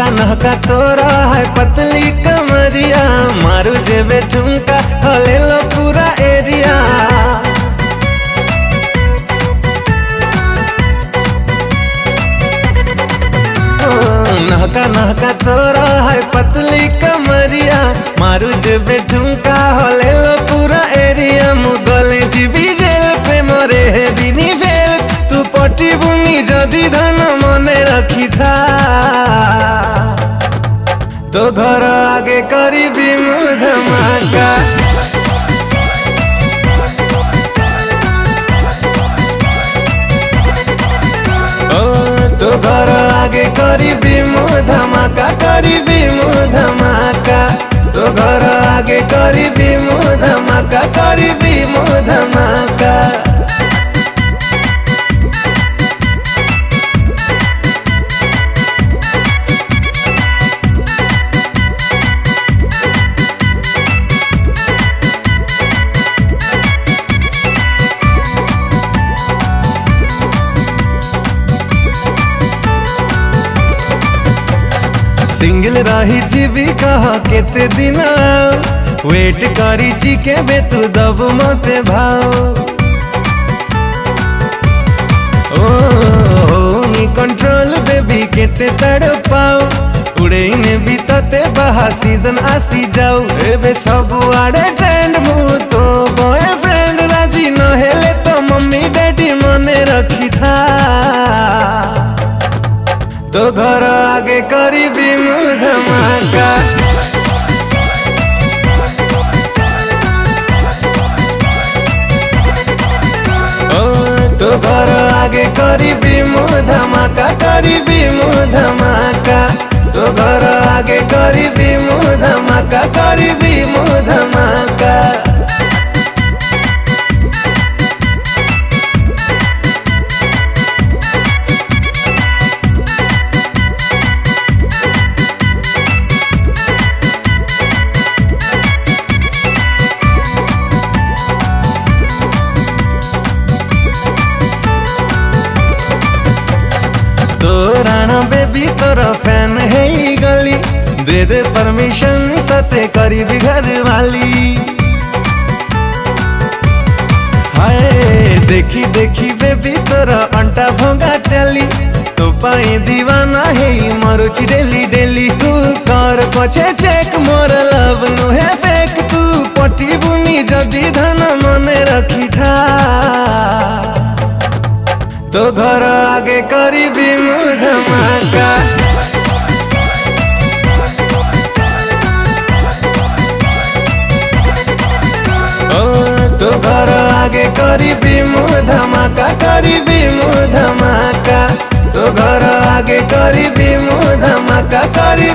नहका नहका तोरा है पतली कमरिया। मारू जेबे ठुमका हले लो पूरा एरिया। हम्म, नहका नहका तोरा है पतली कमरिया। मारू जेबे ठुमका हले लो पूरा एरिया। मुगले जीवी जेल प्रेम रे दिनी फेल तू पटी बुनी जदी धन तो घर आगे करी तो बिम धमाका। तो घर आगे करी बिम धमाका करी बिम धमाका। तो घर आगे करी बिम धमाका करी बिम सिंगल रही थी भी कहा केते दिन। वेट करी ची के बे तू दब मते भाव। ओ नी कंट्रोल बेबी केते तड़ पाओ उड़े ने भी तते बहा सीज़न आसी जाओ एबे सब आड़े ट्रेंड मु तो घर आगे करी धमाका तो घर आगे करी धमाका करी धमाका तो घर आगे करी धमाका करी तोराण बेबी तोर फ़ैन है गली। दे दे परमिशन तते करी घर वाली हाय, देखी देखी बेबी तोर अंटा भोगा चली। तो पाई दीवाना है मरुची डेली डेली। तू कर पछे चेक मोर लव नु है फेक तू पटी बुनी जदी धन मने रखी था। तो घर आगे करी बिम धमाका तो घर आगे करी बिम धमाका करी बिम धमाका तो घर आगे करी बिम धमाका करी